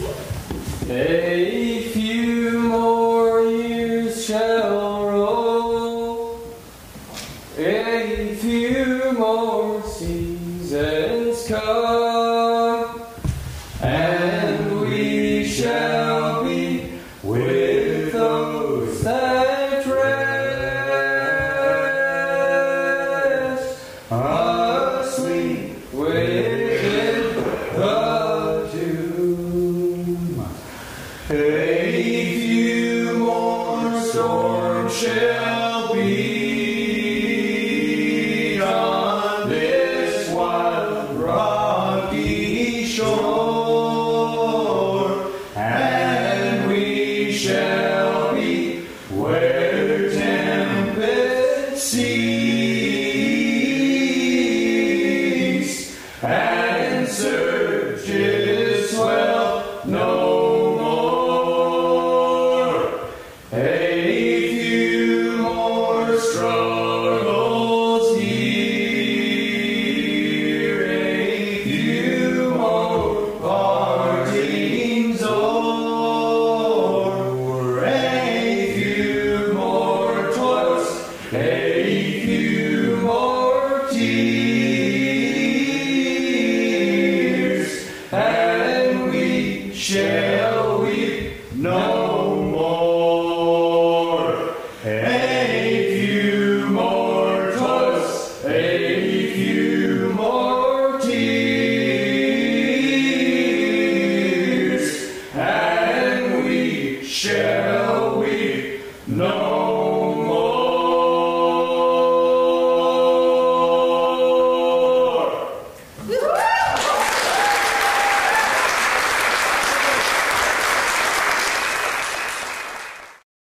A few more years shall roll, a few more seasons come, and we shall be with those that rest, A few more storms shall on this wild rocky shore, and we shall be where tempest seas. shall weep no more. A few more toasts, a few more tears, and we shall weep no more.